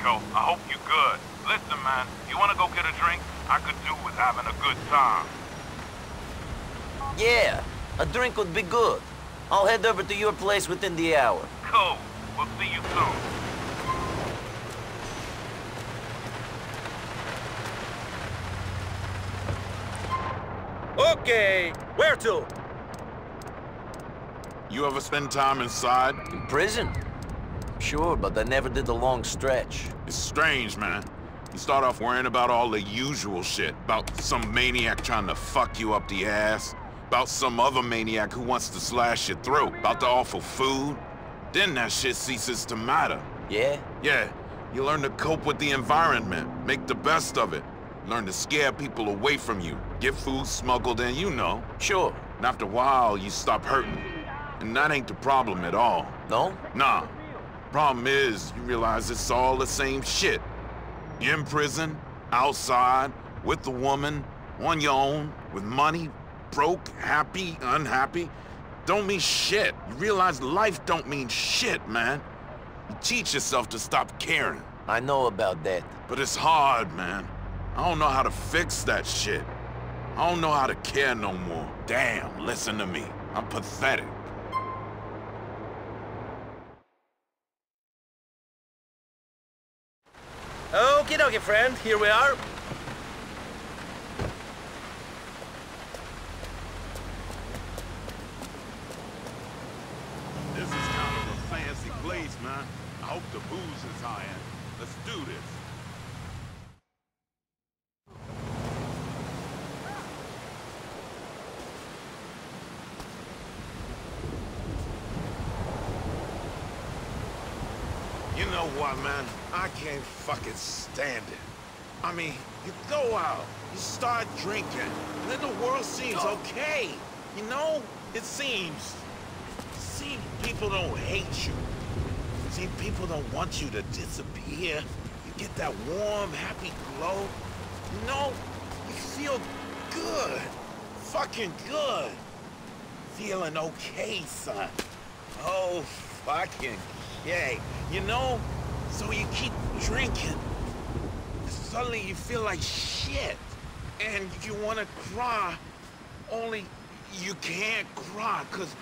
Niko. I hope you're good. Listen, man, you wanna go get a drink? I could do with having a good time. Yeah, a drink would be good. I'll head over to your place within the hour. Cool. We'll see you soon. Okay, where to? You ever spend time inside? In prison? Sure, but they never did the long stretch. It's strange, man. You start off worrying about all the usual shit. About some maniac trying to fuck you up the ass. About some other maniac who wants to slash your throat. About the awful food. Then that shit ceases to matter. Yeah? Yeah, you learn to cope with the environment. Make the best of it. Learn to scare people away from you. Get food smuggled in, you know. Sure. And after a while, you stop hurting. And that ain't the problem at all. No? Nah. Problem is, you realize it's all the same shit. You In prison, outside, with the woman, on your own, with money, broke, happy, unhappy. Don't mean shit. You realize life don't mean shit, man. You teach yourself to stop caring. I know about that. But it's hard, man. I don't know how to fix that shit. I don't know how to care no more. Damn, listen to me. I'm pathetic. Dokie, friend. Here we are. This is kind of a fancy place, man. I hope the booze is high. Let's do this. You know what, man? I can't fucking stand it. I mean, you go out, you start drinking, and then the world seems okay. You know? It seems. See, people don't hate you. See, people don't want you to disappear. You get that warm, happy glow. You know, you feel good. Fucking good. Feeling okay, son. Oh, fucking yay. You know, so you keep drinking. Suddenly you feel like shit. And you want to cry, only you can't cry, cause,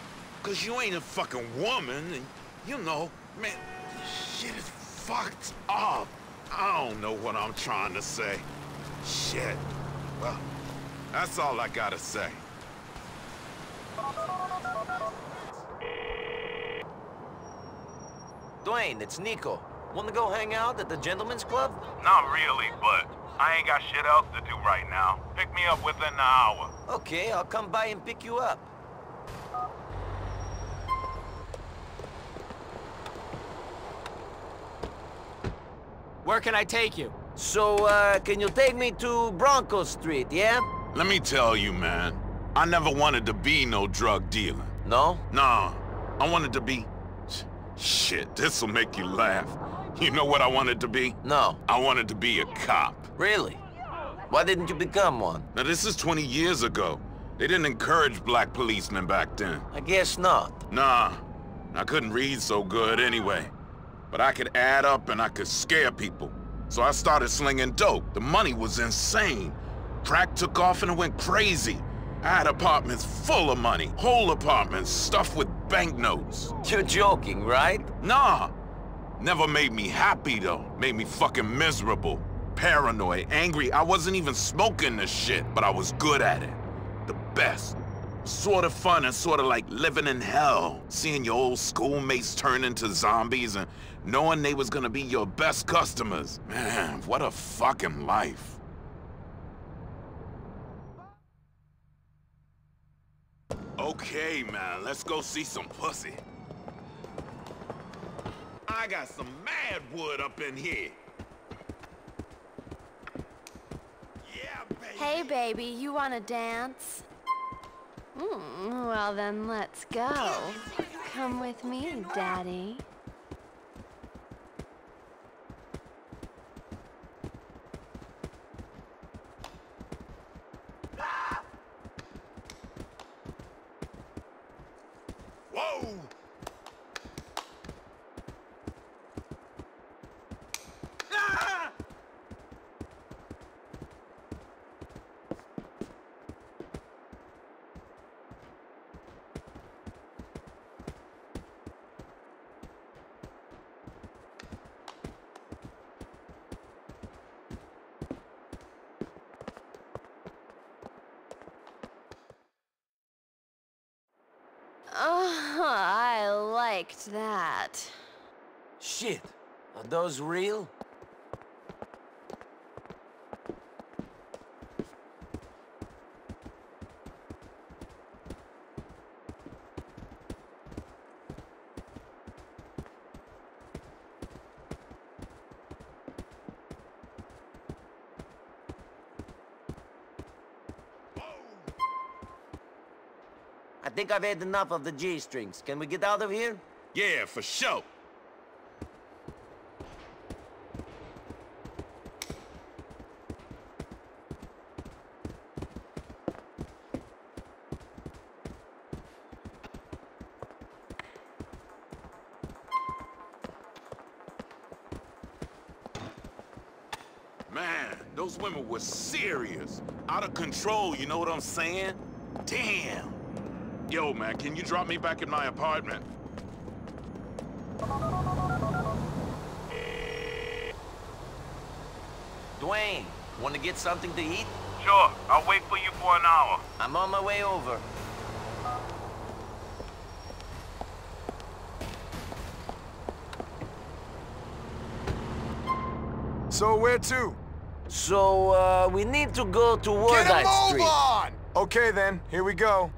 cause you ain't a fucking woman, and you know, man, shit is fucked up. I don't know what I'm trying to say. Shit. Well, that's all I gotta say. Dwayne, it's Niko. Wanna go hang out at the gentleman's club? Not really, but I ain't got shit else to do right now. Pick me up within an hour. Okay, I'll come by and pick you up. Where can I take you? So, uh, can you take me to Bronco Street, yeah? Let me tell you, man, I never wanted to be no drug dealer. No? Nah, I wanted to be... Shit, this'll make you laugh. You know what I wanted to be? No. I wanted to be a cop. Really? Why didn't you become one? Now, this is 20 years ago. They didn't encourage black policemen back then. I guess not. Nah, I couldn't read so good anyway. But I could add up and I could scare people. So I started slinging dope. The money was insane. Crack took off and it went crazy. I had apartments full of money. Whole apartments stuffed with banknotes. You're joking, right? Nah. Never made me happy, though. Made me fucking miserable. Paranoid, angry. I wasn't even smoking the shit, but I was good at it. The best. Sort of fun and sort of like living in hell. Seeing your old schoolmates turn into zombies and knowing they was gonna be your best customers. Man, what a fucking life. Okay, man, let's go see some pussy. I got some mad wood up in here. Yeah, baby. Hey, baby, you want to dance? Hmm, well then let's go. Come with me, Daddy. Whoa! Liked that. Shit. Are those real? I think I've had enough of the G-strings. Can we get out of here? Yeah, for sure. Man, those women were serious. Out of control, you know what I'm saying? Damn. Yo, man, can you drop me back in my apartment? Dwayne, want to get something to eat? Sure, I'll wait for you for an hour. I'm on my way over. So where to? So, uh, we need to go to Get a Wardite move Street. on! Okay then, here we go.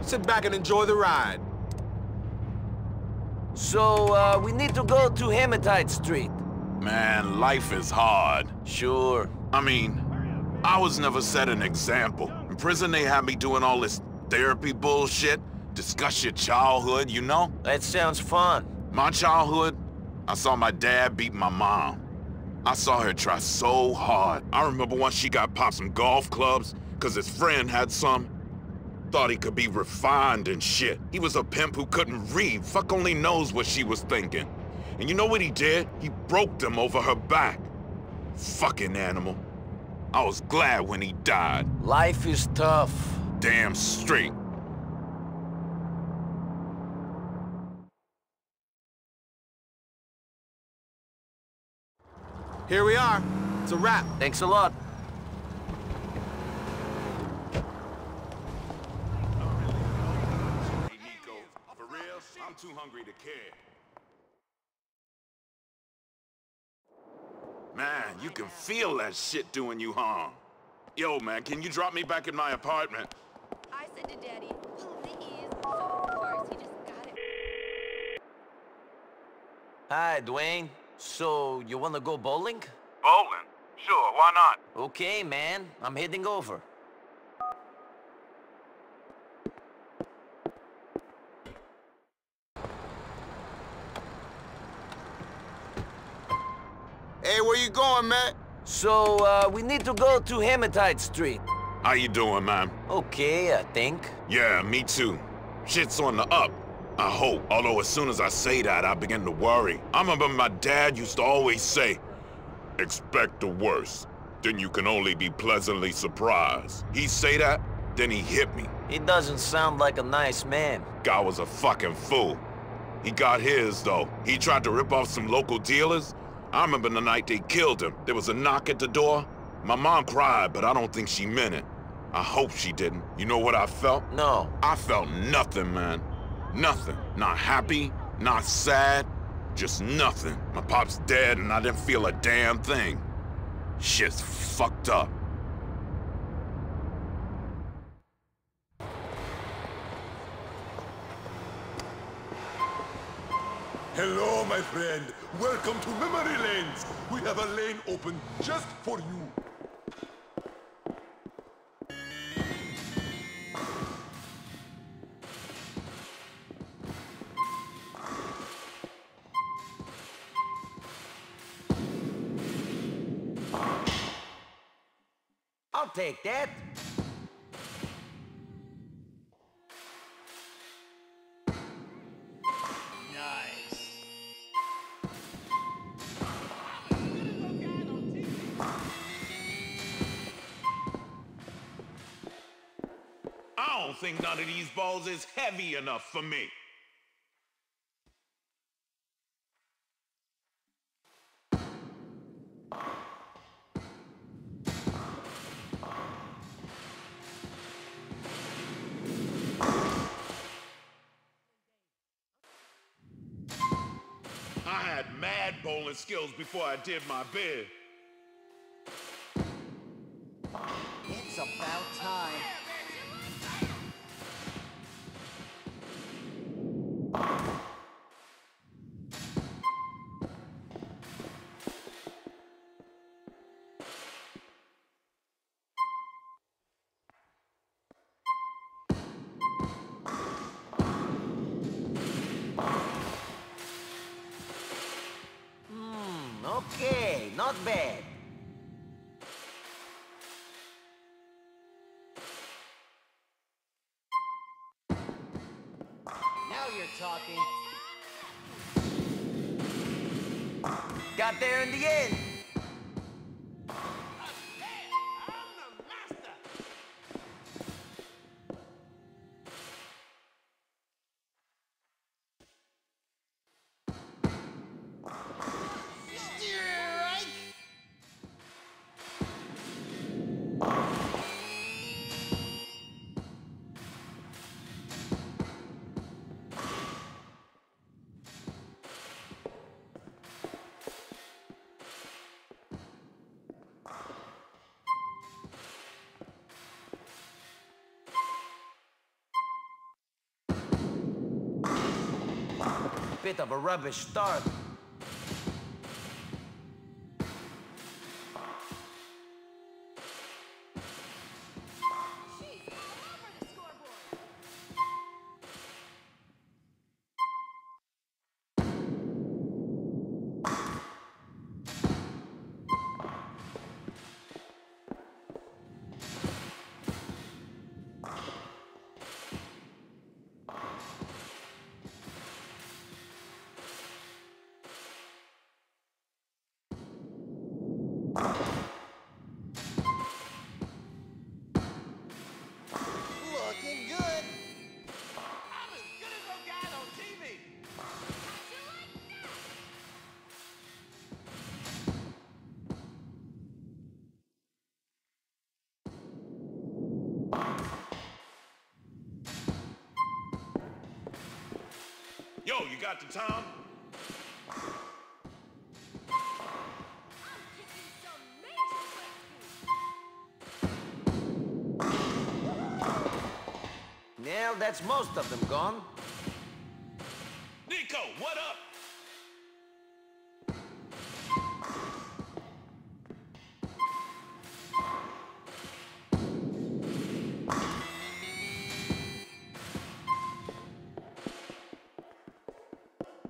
Sit back and enjoy the ride. So, uh, we need to go to Hematite Street. Man, life is hard. Sure. I mean, I was never set an example. In prison, they had me doing all this therapy bullshit, discuss your childhood, you know? That sounds fun. My childhood, I saw my dad beat my mom. I saw her try so hard. I remember once she got popped some golf clubs because his friend had some. Thought he could be refined and shit. He was a pimp who couldn't read. Fuck only knows what she was thinking. And you know what he did? He broke them over her back. Fucking animal. I was glad when he died. Life is tough. Damn straight. Here we are. It's a wrap. Thanks a lot. Hey, Niko, for real? I'm too hungry to care. Man, you can feel that shit doing you harm. Yo, man, can you drop me back in my apartment? I said to Daddy, please. So of course he just got it. Hi, Dwayne. So, you want to go bowling? Bowling? Sure, why not? Okay, man. I'm heading over. Hey, where you going, Matt? So, uh, we need to go to Hematite Street. How you doing, man? Okay, I think. Yeah, me too. Shit's on the up. I hope. Although as soon as I say that, I begin to worry. I remember my dad used to always say, expect the worst. Then you can only be pleasantly surprised. He say that, then he hit me. He doesn't sound like a nice man. Guy was a fucking fool. He got his, though. He tried to rip off some local dealers. I remember the night they killed him. There was a knock at the door. My mom cried, but I don't think she meant it. I hope she didn't. You know what I felt? No. I felt nothing, man. Nothing. Not happy, not sad, just nothing. My pop's dead and I didn't feel a damn thing. Shit's fucked up. Hello, my friend. Welcome to Memory Lanes. We have a lane open just for you. none of these balls is heavy enough for me. I had mad bowling skills before I did my bid. Not bad. Now you're talking. Got there in the end. Bit of a rubbish start. Yo, you got the time? Well, that's most of them gone.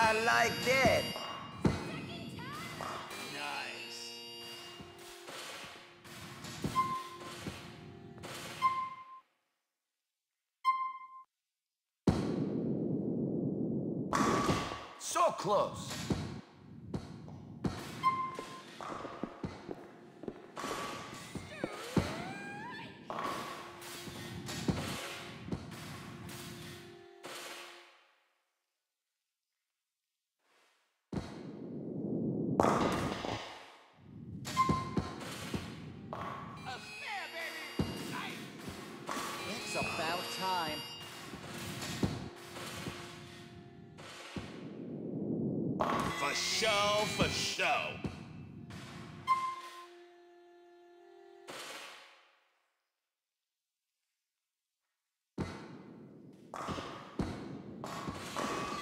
I like that. Nice. So close. Time. For show, for show.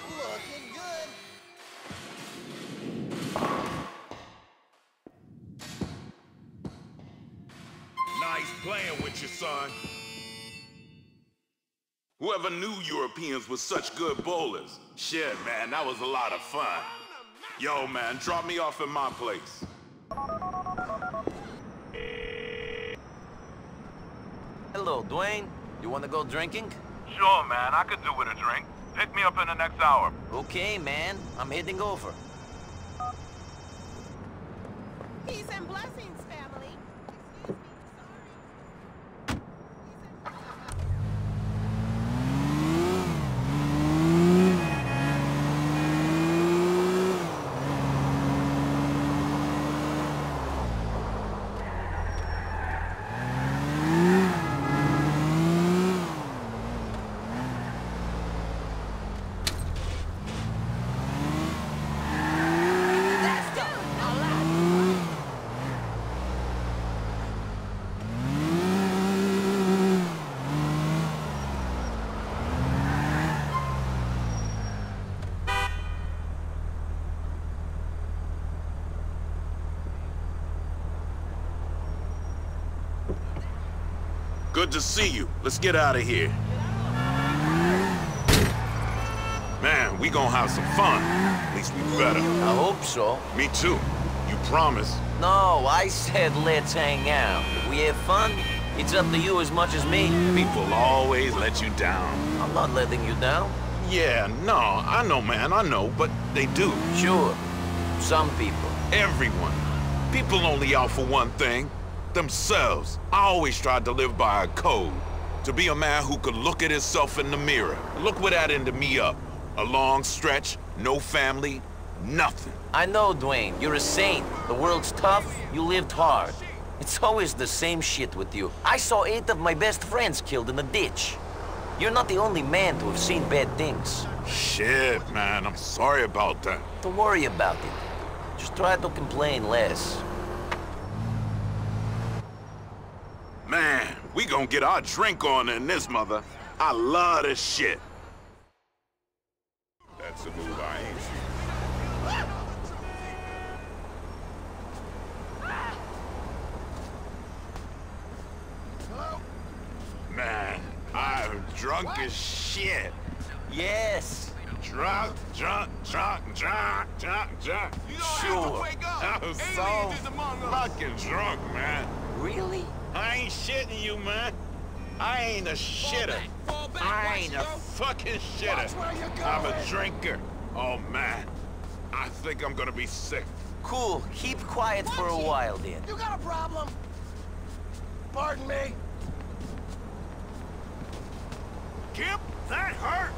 Looking good. Nice playing with you, son. Whoever knew Europeans were such good bowlers? Shit, man, that was a lot of fun. Yo, man, drop me off at my place. Hello, Dwayne. You wanna go drinking? Sure, man, I could do with a drink. Pick me up in the next hour. Okay, man. I'm heading over. Peace and blessings, family. Excuse me, sorry. Good to see you. Let's get out of here. Man, we gonna have some fun. At least we better. I hope so. Me too. You promise? No, I said let's hang out. If we have fun, it's up to you as much as me. People always let you down. I'm not letting you down. Yeah, no, I know, man, I know, but they do. Sure. Some people. Everyone. People only out for one thing. Themselves. I always tried to live by a code. To be a man who could look at himself in the mirror. Look what that ended me up. A long stretch, no family, nothing. I know, Dwayne. You're a saint. The world's tough. You lived hard. It's always the same shit with you. I saw eight of my best friends killed in a ditch. You're not the only man to have seen bad things. Shit, man, I'm sorry about that. Don't worry about it. Just try to complain less. Man, we gonna get our drink on in this mother. I love this shit. That's a move I ain't seen. Man, I'm drunk as shit. Yes. Drunk, drunk, drunk, drunk, drunk, drunk. Sure. I'm so fucking drunk, man. Really? I ain't shitting you, man. I ain't a shitter. I ain't a fucking shitter. I'm a drinker. Oh, man. I think I'm gonna be sick. Cool. Keep quiet for a while then. You got a problem? Pardon me? Kip, that hurt.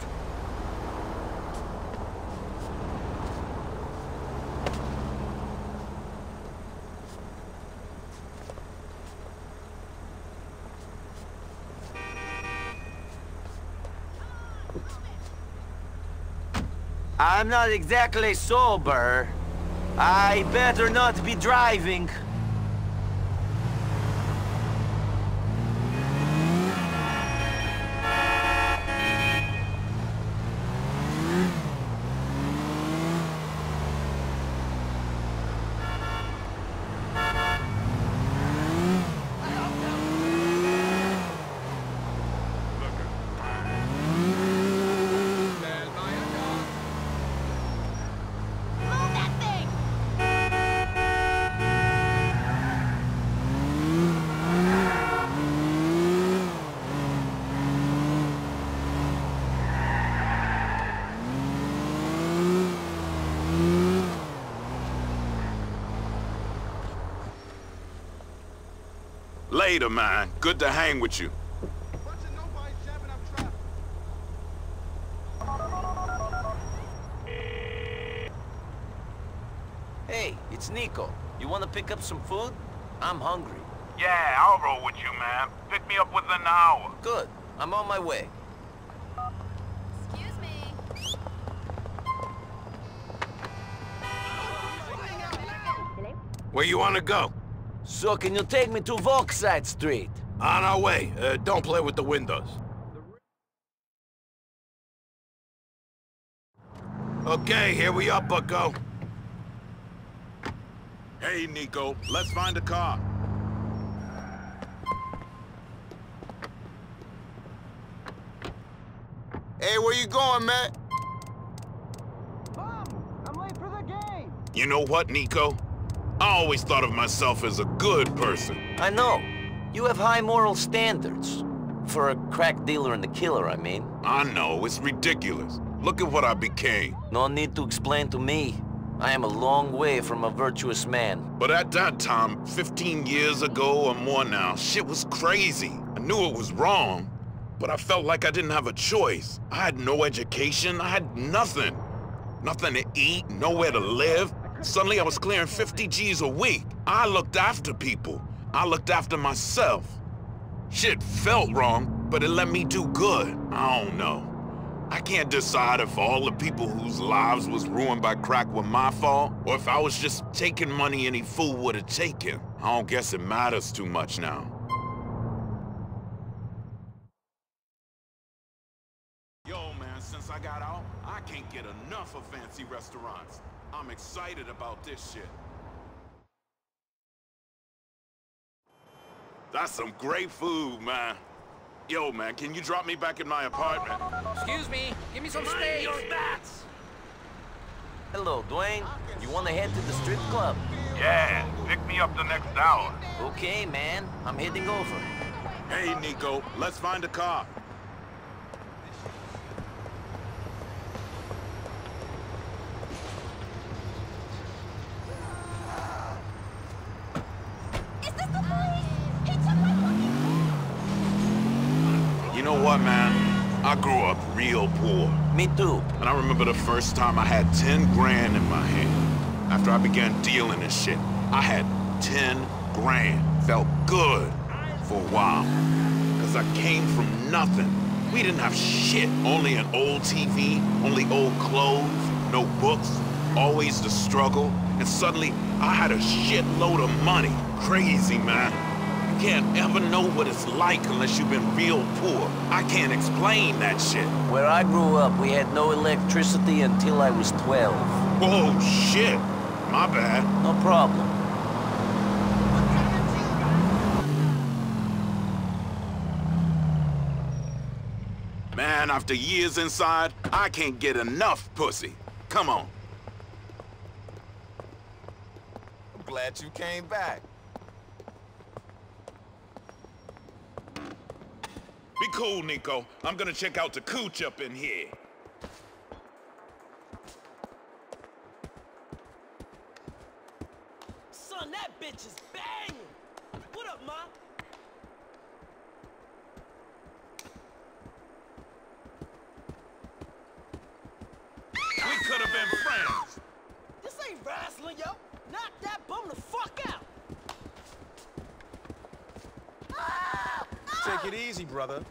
I'm not exactly sober. I better not be driving. Move that thing! Later, man. Good to hang with you. Hey, it's Niko. You want to pick up some food? I'm hungry. Yeah, I'll roll with you, man. Pick me up within an hour. Good. I'm on my way. Excuse me. Where you want to go? So can you take me to Volkside Street? On our way. Uh, don't play with the windows. Okay, here we are, bucko. Hey, Niko. Let's find a car. Hey, where you going, Matt? I'm late for the game. You know what, Niko? I always thought of myself as a good person. I know. You have high moral standards. For a crack dealer and a killer, I mean. I know, it's ridiculous. Look at what I became. No need to explain to me. I am a long way from a virtuous man. But at that time, 15 years ago or more now, shit was crazy. I knew it was wrong, but I felt like I didn't have a choice. I had no education, I had nothing. Nothing to eat, nowhere to live. Suddenly I was clearing 50 G's a week. I looked after people. I looked after myself. Shit felt wrong, but it let me do good. I don't know. I can't decide if all the people whose lives was ruined by crack were my fault, or if I was just taking money any fool would have taken. I don't guess it matters too much now. Yo, man, since I got out, I can't get enough of fancy restaurants. I'm excited about this shit. That's some great food, man. Yo, man, can you drop me back in my apartment? Excuse me, give me some space. Your bats. Hello, Dwayne. You want to head to the strip club? Yeah, pick me up the next hour. Okay, man. I'm heading over. Hey, Niko, let's find a car. Is this the police? He took my fucking You know what, man? I grew up real poor. Me too. And I remember the first time I had 10 grand in my hand. After I began dealing this shit, I had 10 grand. Felt good for a while. Cause I came from nothing. We didn't have shit. Only an old TV, only old clothes, no books, always the struggle. And suddenly, I had a shitload of money. Crazy, man. You can't ever know what it's like unless you've been real poor. I can't explain that shit. Where I grew up, we had no electricity until I was 12. Whoa, shit. My bad. No problem. Man, after years inside, I can't get enough pussy. Come on. I'm glad you came back. Cool, Niko. I'm gonna check out the cooch up in here. Son, that bitch is banging. What up, ma? We could have been friends. This ain't wrestling, yo. Knock that bum the fuck out. Take it easy, brother.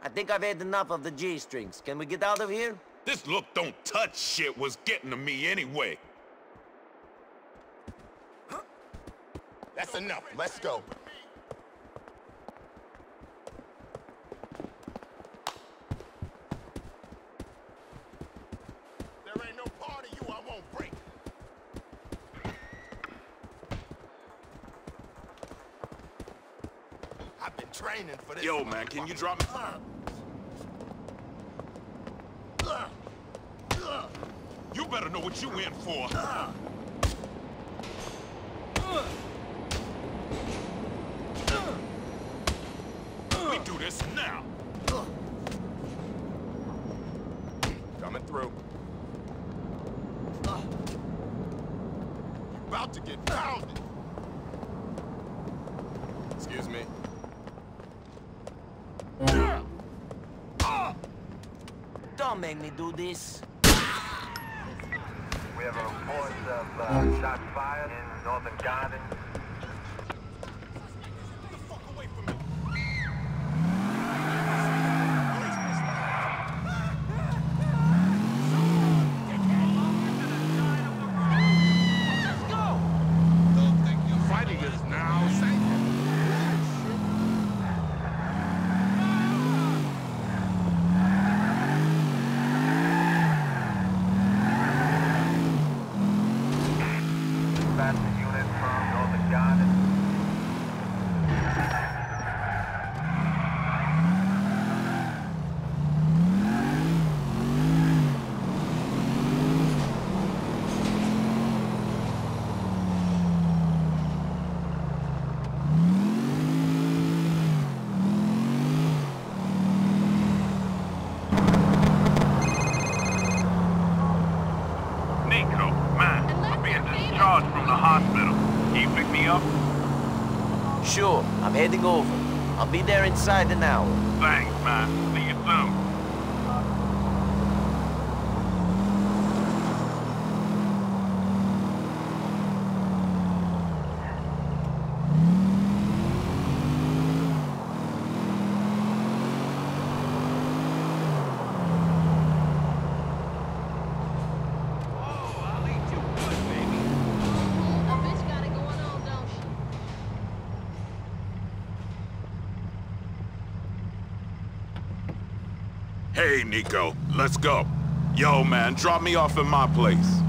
I think I've had enough of the G-strings. Can we get out of here? This look don't touch shit was getting to me anyway. That's enough. Let's go. There ain't no part of you I won't break. I've been training for this. Yo, man, can you drop me? You better know what you in for. We do this now. Coming through. About to get pounded. Excuse me. Don't make me do this. We have a report of uh, fired in northern Garden. Fighting is now up? Sure, I'm heading over. I'll be there inside an hour. Thanks, man. See you soon. A bitch got it going on, don't she? Hey, Niko, let's go. Yo, man, drop me off at my place.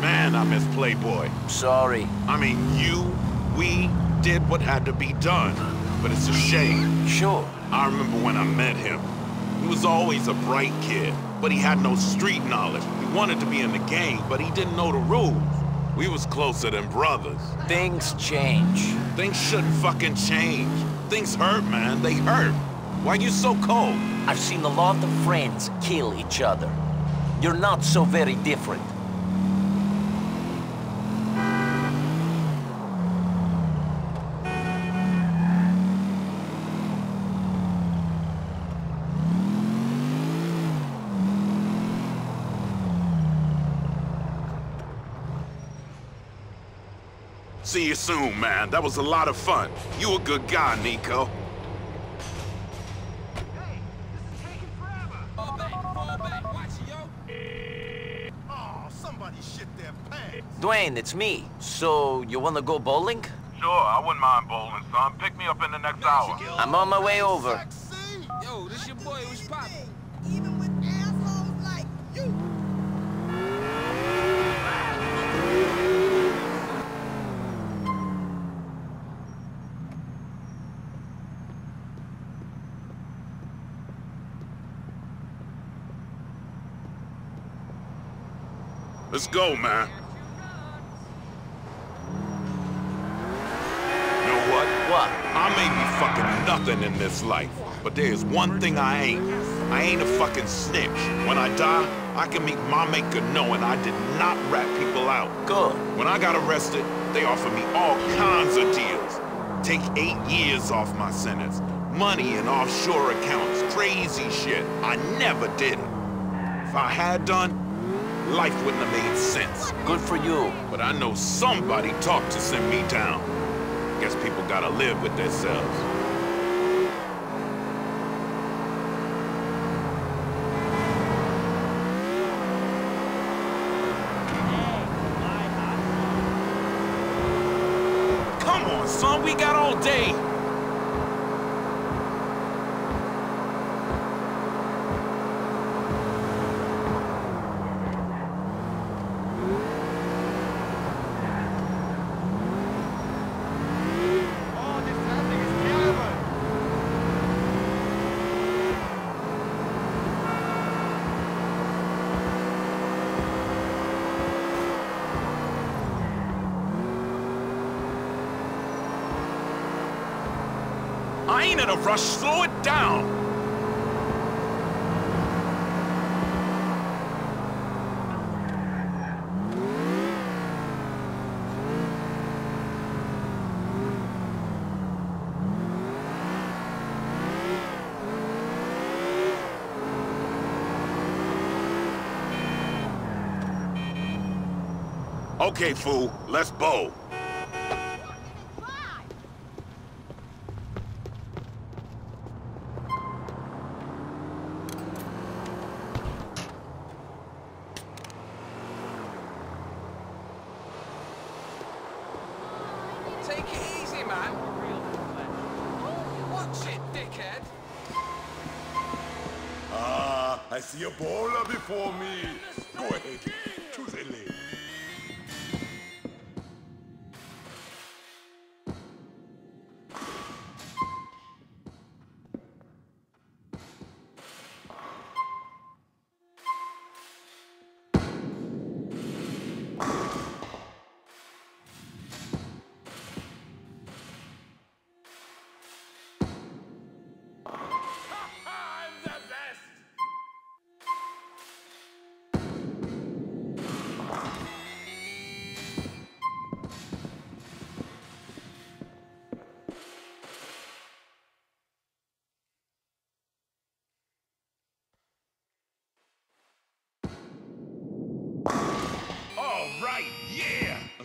Man, I miss Playboy. Sorry. I mean, you, we did what had to be done. But it's a shame. Sure. I remember when I met him. He was always a bright kid, but he had no street knowledge. He wanted to be in the game, but he didn't know the rules. We was closer than brothers. Things change. Things shouldn't fucking change. Things hurt, man. They hurt. Why you so cold? I've seen a lot of friends kill each other. You're not so very different. See you soon, man. That was a lot of fun. You a good guy, Niko. Fall back, fall back. Watch it, yo. Oh, somebody shit their pants. Dwayne, it's me. So, you wanna go bowling? Sure, I wouldn't mind bowling, son. Pick me up in the next hour. I'm on my way over. Yo, this your boy. What's poppin'? Even with assholes like you. Let's go, man. You know what? What? I may be nothing in this life, but there's one thing I ain't. I ain't a fucking snitch. When I die, I can meet my maker knowing I did not rat people out. Good. When I got arrested, they offered me all kinds of deals. Take eight years off my sentence. Money in offshore accounts, crazy shit. I never did it. If I had done, life wouldn't have made sense. Good for you. But I know somebody talked to send me down. Guess people gotta live with themselves. Come on, son, we got all day. I ain't in a rush. Slow it down. Okay, fool. Let's bow.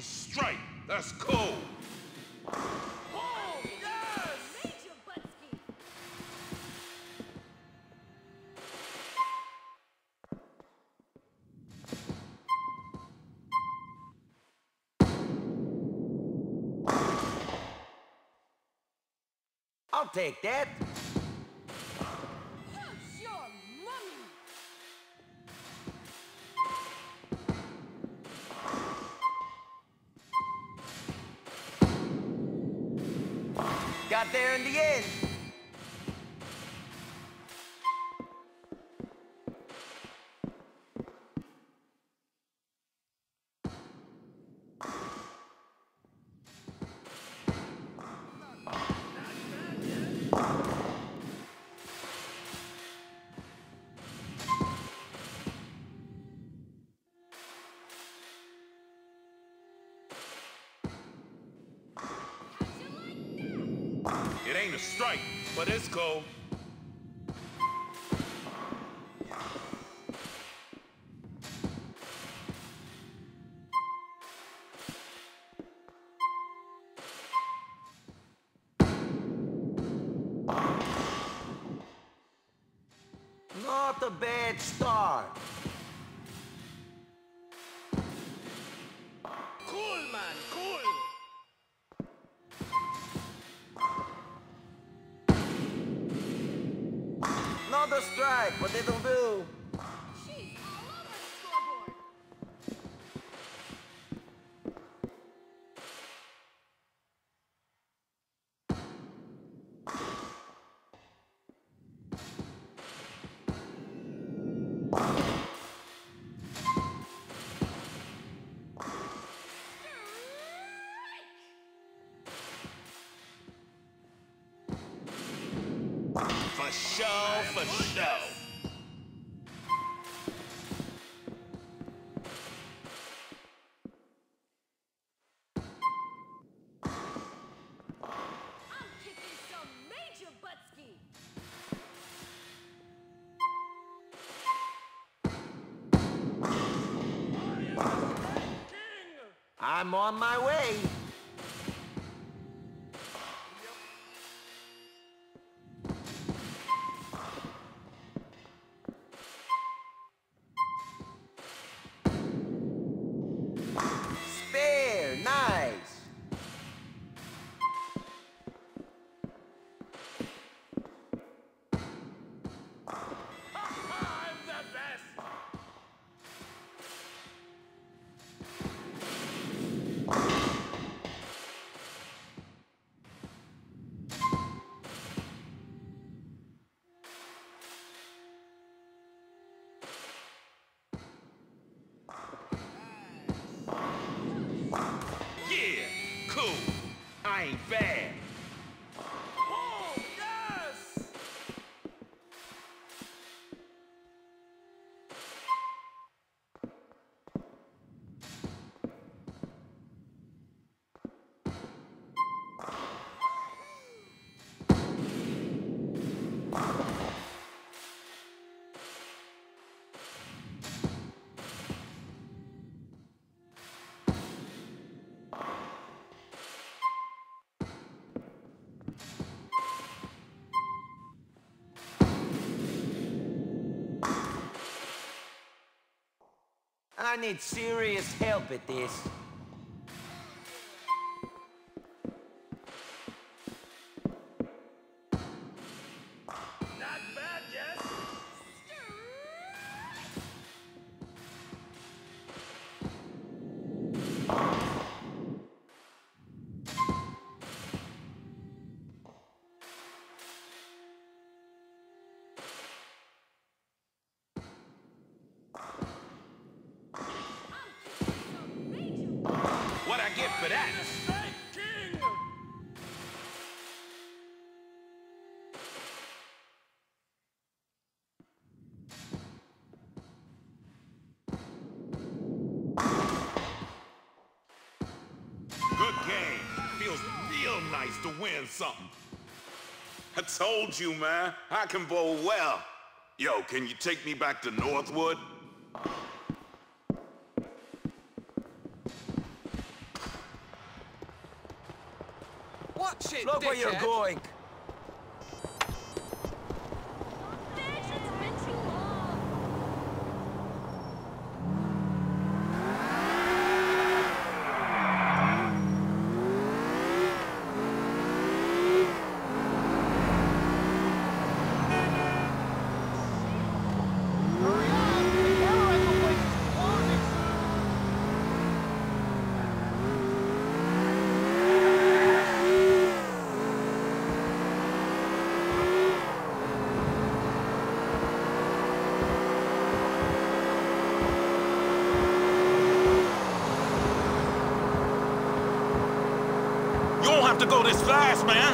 Strike. That's cold. Oh, yes! Major I'll take that. It ain't a strike, but it's cold. Not a bad start. Strike, but it'll do. I'm on my way. Ain't bad. I need serious help at this. saying something. I told you, man, I can bowl well. Yo, can you take me back to Northwood? Watch it, Look dickhead. where you're going. Fast, man.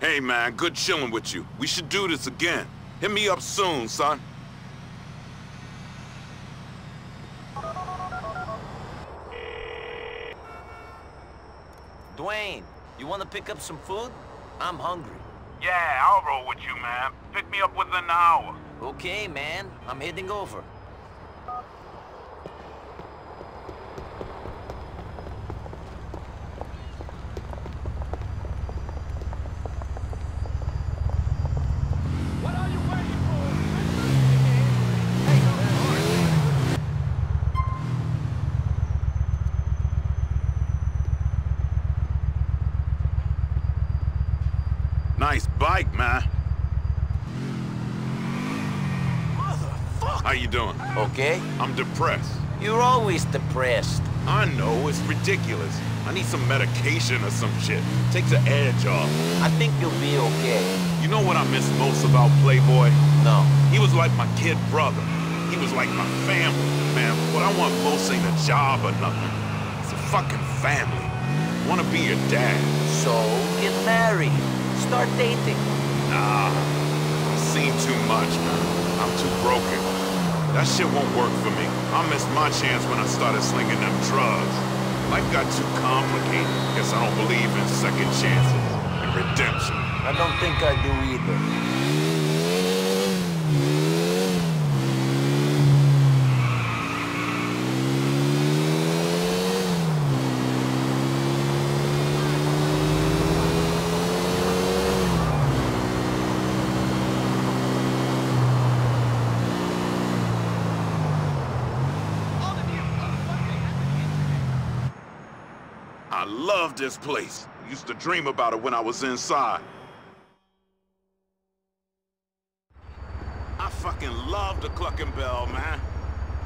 Hey, man, good chilling with you. We should do this again. Hit me up soon, son. Dwayne, you want to pick up some food? I'm hungry. Yeah, I'll roll with you, man. Pick me up within an hour. Okay, man. I'm heading over. Nice bike, man. How you doing? Okay? I'm depressed. You're always depressed. I know, it's ridiculous. I need some medication or some shit. Take the edge off. I think you'll be okay. You know what I miss most about Playboy? No. He was like my kid brother. He was like my family, man. What I want most ain't a job or nothing. It's a fucking family. I wanna be your dad. So, get married. Start dating. Nah, I've seen too much, man. I'm too broken. That shit won't work for me. I missed my chance when I started slinging them drugs. Life got too complicated. Guess I don't believe in second chances and redemption. I don't think I do either. I love this place. Used to dream about it when I was inside. I fucking love the Cluckin' Bell, man.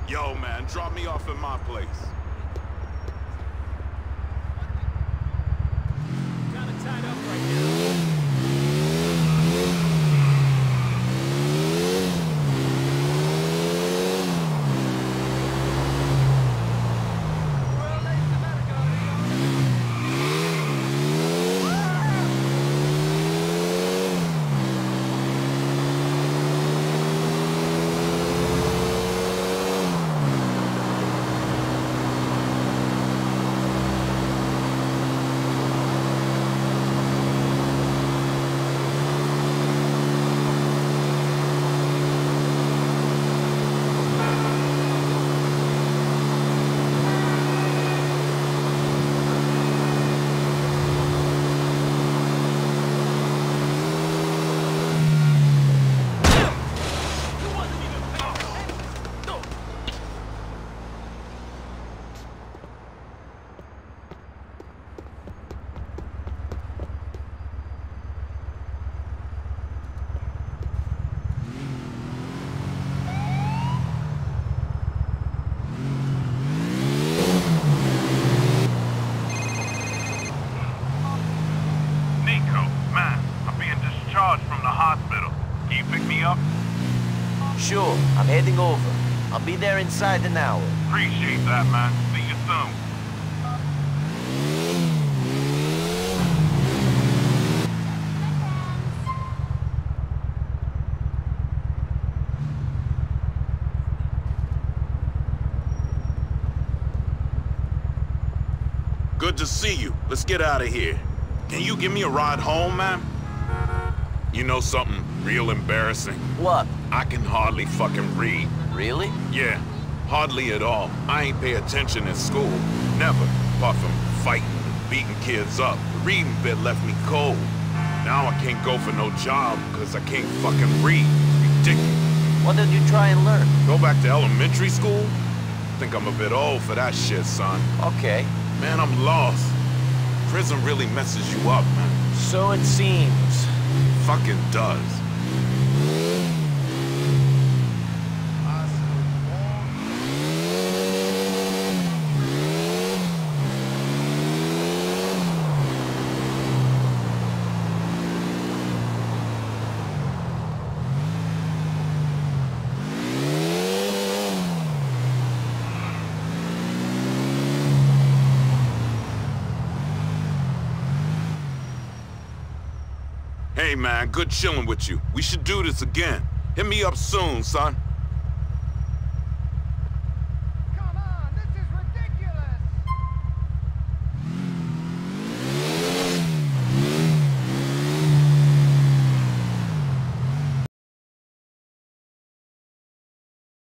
Yo, man, drop me off at my place. Pulling over. I'll be there inside an hour. Appreciate that, man. See you soon. Good to see you. Let's get out of here. Can you give me a ride home, man? You know something real embarrassing? What? I can hardly fucking read. Really? Yeah, hardly at all. I ain't pay attention in school. Never. Apart from fighting and beating kids up. The reading bit left me cold. Now I can't go for no job because I can't fucking read. Ridiculous. What did you try and learn? Go back to elementary school? Think I'm a bit old for that shit, son. Okay. Man, I'm lost. Prison really messes you up, man. So it seems. Fucking does. Hey, man, good chilling with you. We should do this again. Hit me up soon, son.